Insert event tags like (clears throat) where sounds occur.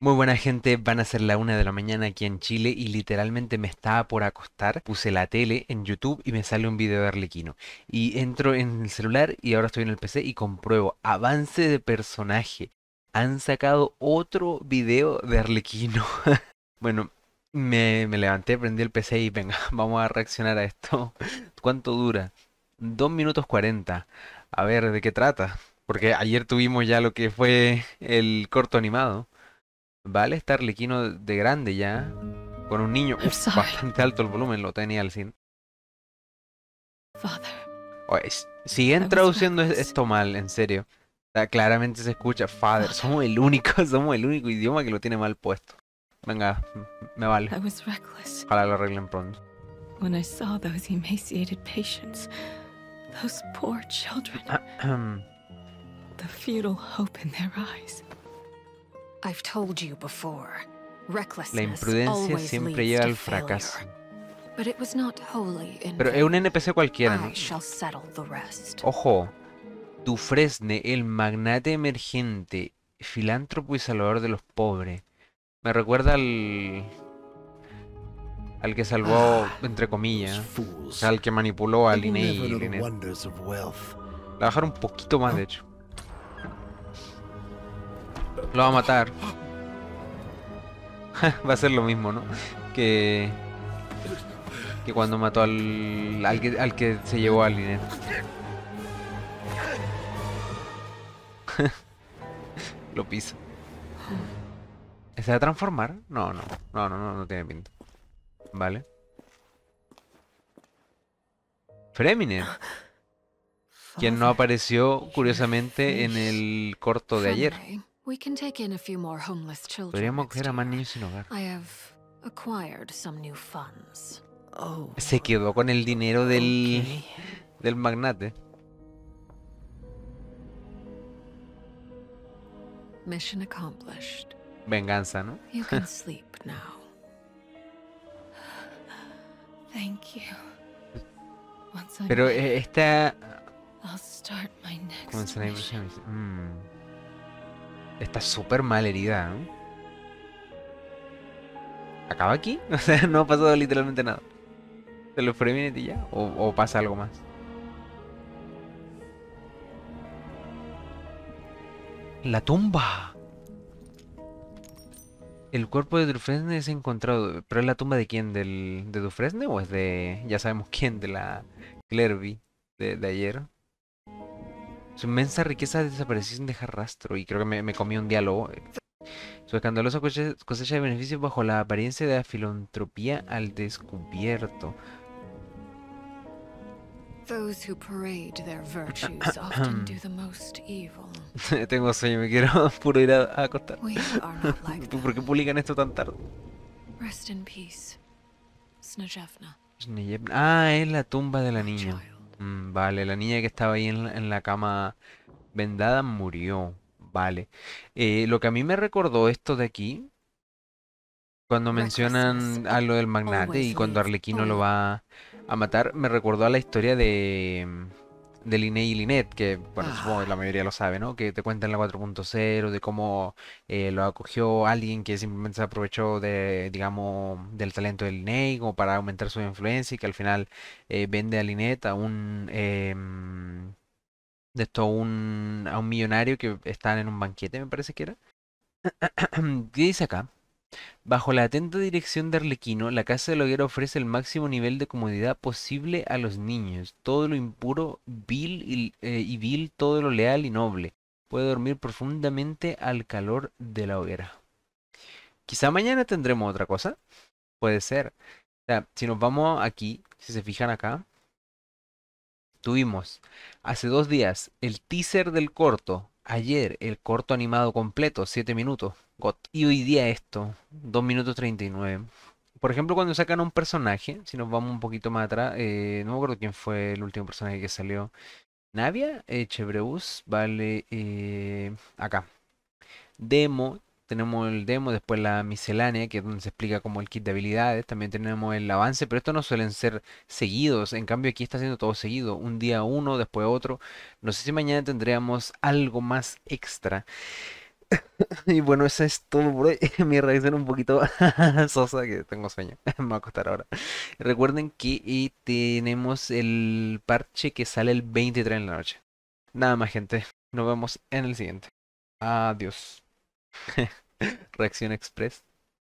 Muy buena gente, van a ser la una de la mañana aquí en Chile y literalmente me estaba por acostar, puse la tele en YouTube y me sale un video de Arlequino. Y entro en el celular y ahora estoy en el PC y compruebo avance de personaje. Han sacado otro video de Arlequino. (laughs) bueno, me, me levanté, prendí el PC y venga, (laughs) vamos a reaccionar a esto. (laughs) ¿Cuánto dura? 2 minutos 40. A ver, ¿de qué trata? Porque ayer tuvimos ya lo que fue el corto animado. Vale, está Arlequino de grande ya. Con un niño uf, bastante alto el volumen, lo tenía al cine. Father, Oye, siguen traduciendo esto mal, en serio. O sea, claramente se escucha Father. Somos el único, (laughs) somos el único idioma que lo tiene mal puesto. Venga, me vale. I was reckless Ojalá lo arreglen pronto. when I saw those emaciated patients, those poor children, the futile hope in their eyes. La Recklessness imprudencia always siempre leads lleva to al fracaso. failure. But it was not wholly in Pero es un. NPC cualquiera, ¿no? I shall settle the rest. Ojo, Dufresne, el magnate emergente, filántropo y salvador de los pobres. Me recuerda al. al que salvó, entre comillas. O Fools. sea, al que manipuló a wealth. La va a bajar un poquito más, de hecho. Lo va a matar. (laughs) va a ser lo mismo, ¿no? Que. que cuando mató al. al que, al se llevó a Lynette. (laughs) lo pisa. ¿Se va a transformar? No, no. No, no, no, no tiene pinta. Vale. Freminet. Quien no apareció curiosamente en el corto de ayer. We can take in a few more homeless children. Podríamos coger a más niños sin hogar. I have acquired some new funds. Oh. Se quedó con el dinero del, okay. del magnate. Mission accomplished. Venganza, ¿no? You can (laughs) sleep now. Thank you. Once Pero esta... I'll start my next comenzará. Mm. Está súper mal herida, ¿no? ¿Acaba aquí? (laughs) O sea, no ha pasado literalmente nada. ¿Se lo Freminet y ya? ¿O, o pasa algo más? La tumba. El cuerpo de Dufresne es encontrado. ¿Pero es la tumba de quién? ¿Del, ¿De Dufresne o es de... ya sabemos (laughs) quién? De la Clerby de, de ayer? Su inmensa riqueza desapareció sin dejar rastro. Y creo que me, me comí un diálogo. Su escandalosa cosecha, de beneficios bajo la apariencia de la filantropía al descubierto. Those who parade their virtues (coughs) often do the most evil. (laughs) Tengo sueño, me quiero (laughs) puro ir a, a acostar. Like (laughs) ¿Por qué publican esto tan tarde? Rest in peace, Ah, es la tumba de la niña. Mm, vale, la niña que estaba ahí en la, en la cama vendada murió. Vale. Eh, lo que a mí me recordó esto de aquí, cuando mencionan a lo del magnate y cuando Arlequino lo va a matar, me recordó a la historia de, de Linnea y Lynette, que, bueno, supongo que la mayoría lo sabe, ¿no? Que te cuentan la 4.0, de cómo eh, lo acogió alguien que simplemente se aprovechó de, digamos, del talento de Linnea como para aumentar su influencia y que al final eh, vende a Lynette a un... em, de esto a un, a un millonario que están en un banquete, me parece que era. (clears throat) ¿Qué dice acá? Bajo la atenta dirección de Arlequino, la casa del hoguera ofrece el máximo nivel de comodidad posible a los niños. Todo lo impuro, vil y, eh, y vil, todo lo leal y noble. Puede dormir profundamente al calor de la hoguera. Quizá mañana tendremos otra cosa. Puede ser. Si nos vamos aquí, si se fijan acá, tuvimos hace dos días el teaser del corto. Ayer el corto animado completo, 7 minutos. Y hoy día esto, 2 minutos 39. Por ejemplo, cuando sacan un personaje, si nos vamos un poquito más atrás, eh, no me acuerdo quién fue el último personaje que salió. Navia, Chebreus, vale, eh, acá. Demo, tenemos el demo, después la miscelánea, que es donde se explica como el kit de habilidades, también tenemos el avance, pero estos no suelen ser seguidos, en cambio aquí está siendo todo seguido, un día uno, después otro, no sé si mañana tendríamos algo más extra. (laughs) y bueno, eso es todo por hoy. (laughs) Mi reacción un poquito (laughs) sosa, que tengo sueño. Me va a costar ahora. Recuerden que tenemos el parche que sale el 23 de la noche. Nada más, gente. Nos vemos en el siguiente. Adiós. (laughs) Reacción Express.